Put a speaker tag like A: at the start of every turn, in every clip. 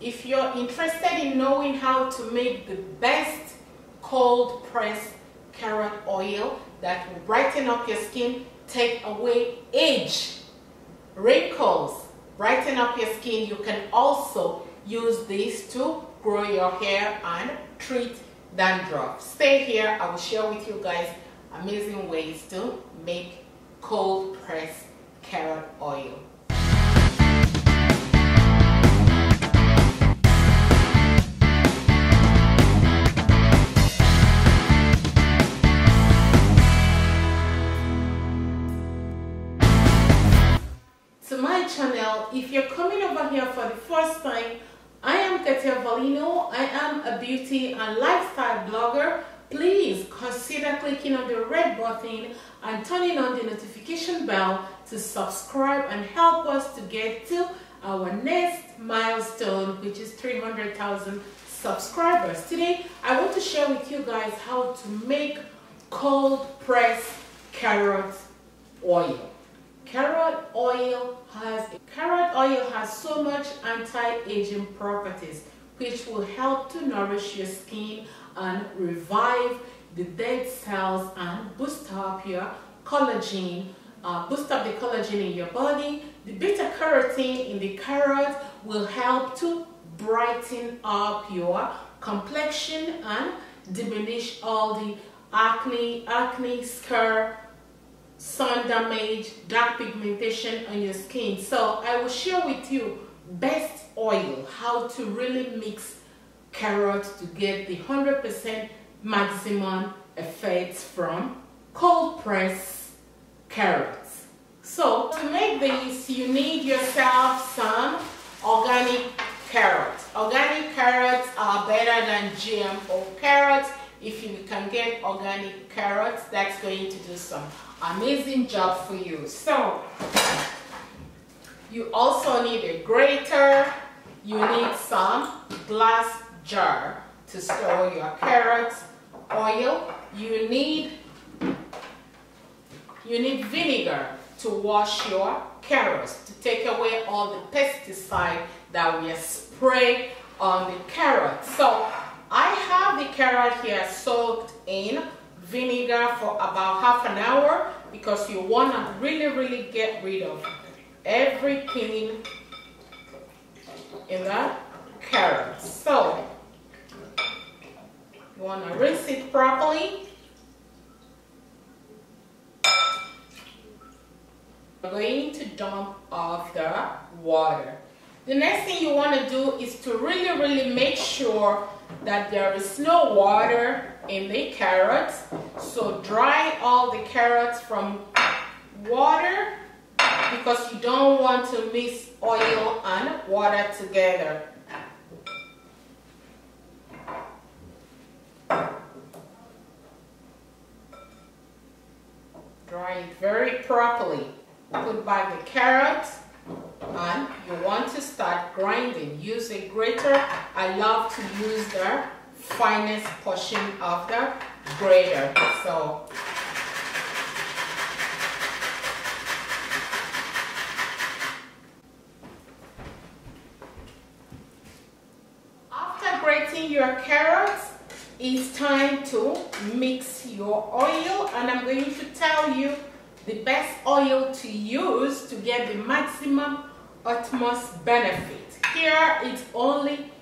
A: if you're interested in knowing how to make the best cold pressed carrot oil that will brighten up your skin, take away age, wrinkles, brighten up your skin, you can also use this to grow your hair and treat dandruff. Stay here, I will share with you guys amazing ways to make cold pressed carrot oil. Channel, if you're coming over here for the first time, I am Kartia Velino. I am a beauty and lifestyle blogger. Please consider clicking on the red button and turning on the notification bell to subscribe and help us to get to our next milestone, which is 300,000 subscribers. Today, I want to share with you guys how to make cold pressed carrot oil. Carrot oil has carrot oil has so much anti-aging properties which will help to nourish your skin and revive the dead cells and boost up your collagen, uh, boost up the collagen in your body. The beta carotene in the carrot will help to brighten up your complexion and diminish all the acne, acne, scar, sun damage, dark pigmentation on your skin. So I will share with you best oil, how to really mix carrots to get the 100% maximum effects from cold press carrots. So to make this, you need yourself some organic carrots. Organic carrots are better than GMO carrots. If you can get organic carrots, that's going to do some amazing job for you. So, you also need a grater. You need some glass jar to store your carrots, oil. You need, you need vinegar to wash your carrots, to take away all the pesticide that we spray on the carrots. So, the carrot here soaked in vinegar for about half an hour because you want to really, really get rid of every everything in the carrot. So, you want to rinse it properly. We're going to dump off the water. The next thing you want to do is to really, really make sure that there is no water in the carrots. So dry all the carrots from water because you don't want to mix oil and water together. Dry it very properly. Put back the carrots and you want to start grinding. Use a grater. I love to use the finest portion of the grater. So after grating your carrots, it's time to mix your oil and I'm going to tell you the best oil to use to get the maximum utmost benefit. Here it's only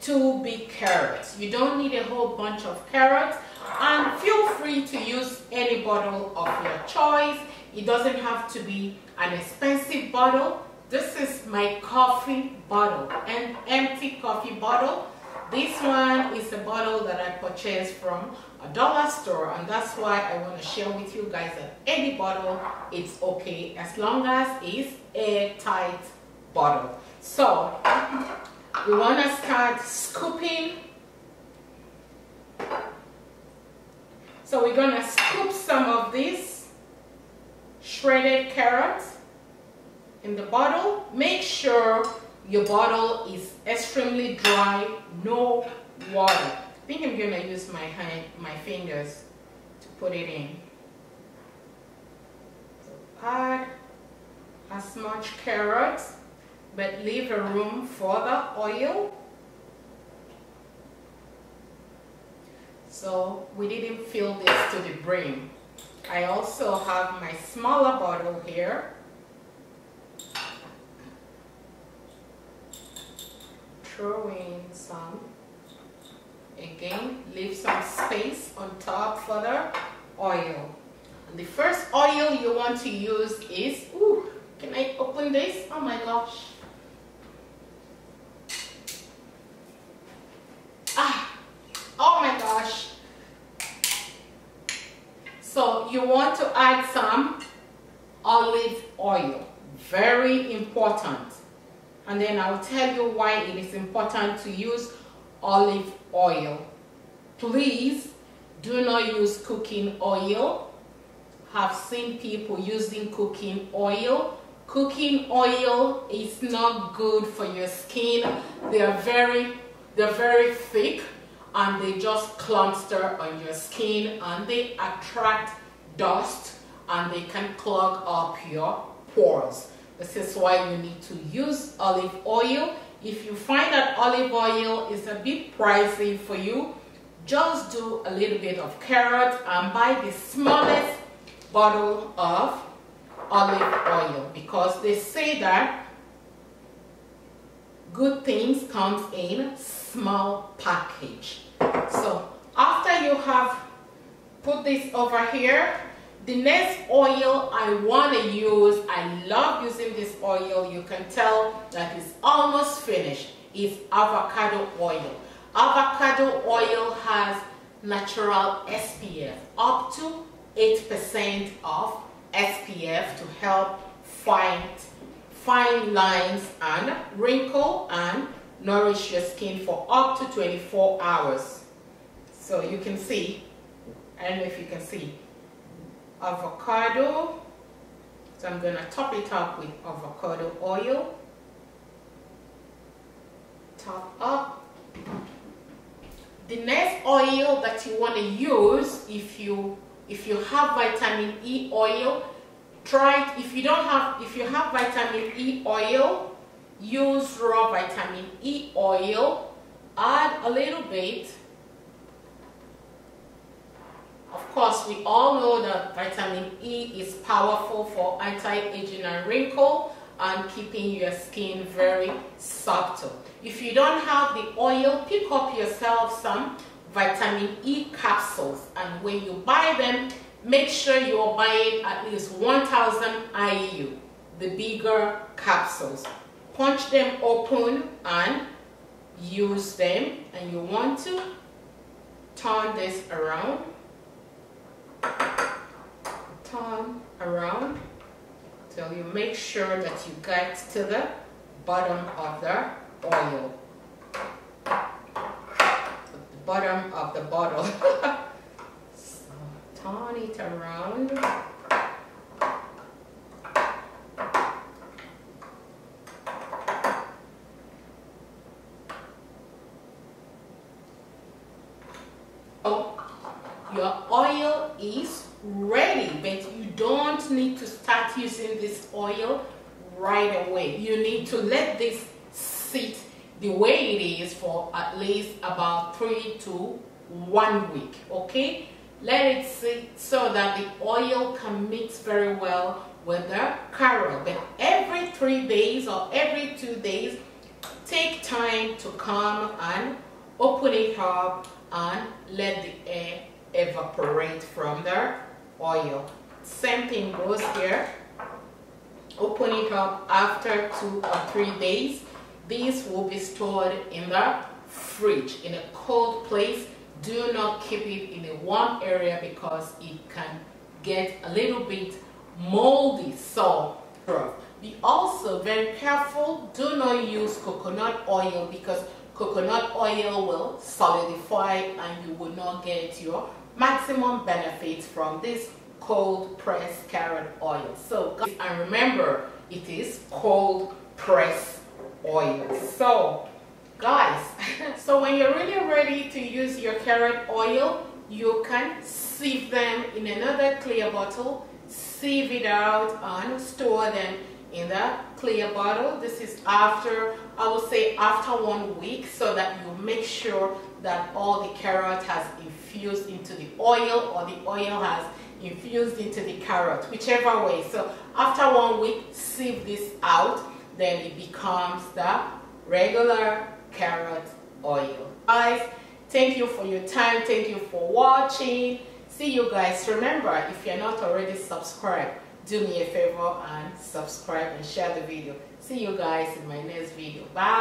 A: two big carrots. You don't need a whole bunch of carrots and feel free to use any bottle of your choice. It doesn't have to be an expensive bottle. This is my coffee bottle, an empty coffee bottle. This one is a bottle that I purchased from a dollar store and that's why I want to share with you guys that any bottle it's okay as long as it's a airtight bottle. So we want to start scooping. So we're going to scoop some of this shredded carrots in the bottle. Make sure your bottle is extremely dry, no water. I think I'm to use my hand, my fingers to put it in. So add as much carrots but leave a room for the oil. So we didn't fill this to the brim. I also have my smaller bottle here. Throw in some. Again, leave some space on top for the oil. And the first oil you want to use is, ooh, can I open this? Oh my gosh. Ah, oh my gosh. So you want to add some olive oil. Very important. And then I'll tell you why it is important to use olive oil. Please do not use cooking oil. Have seen people using cooking oil. Cooking oil is not good for your skin. They are very, they're very thick and they just cluster on your skin and they attract dust and they can clog up your pores. This is why you need to use olive oil. If you find that olive oil is a bit pricey for you, just do a little bit of carrot and buy the smallest bottle of olive oil because they say that good things comes in small package. So after you have put this over here, the next oil I want to use, I love using this oil, you can tell that it's almost finished, is avocado oil. Avocado oil has natural SPF, up to 8% of SPF to help fight fine lines and wrinkle and nourish your skin for up to 24 hours. So you can see, I don't know if you can see, avocado. So I'm going to top it up with avocado oil. Top up. The next oil that you want to use if you if you have vitamin E oil, try it. If you don't have, if you have vitamin E oil, use raw vitamin E oil. Add a little bit. Of course, we all know that vitamin E is powerful for anti-aging and wrinkle and keeping your skin very subtle. If you don't have the oil, pick up yourself some vitamin E capsules. And when you buy them make sure you are buying at least 1000 IU the bigger capsules. Punch them open and use them. And you want to turn this around turn around till you make sure that you get to the bottom of the oil The bottom of the bottle. so turn it around. Oh, your oil is ready, but you don't need to start using this oil right away. You need to let this sit the way it is for at least about three to one week okay let it sit so that the oil can mix very well with the carrot but every three days or every two days take time to come and open it up and let the air evaporate from the oil same thing goes here open it up after two or three days these will be stored in the fridge in a cold place. Do not keep it in a warm area because it can get a little bit moldy. So be also very careful. Do not use coconut oil because coconut oil will solidify and you will not get your maximum benefits from this cold pressed carrot oil. So, and remember, it is cold pressed oil. So, guys, so when you're really ready to use your carrot oil, you can sieve them in another clear bottle, sieve it out and store them in the clear bottle. This is after, I would say after one week so that you make sure that all the carrot has infused into the oil or the oil has infused into the carrot, whichever way. So after one week, sieve this out, then it becomes the regular carrot oil. Guys, thank you for your time. Thank you for watching. See you guys. Remember, if you're not already subscribed, do me a favor and subscribe and share the video. See you guys in my next video. Bye.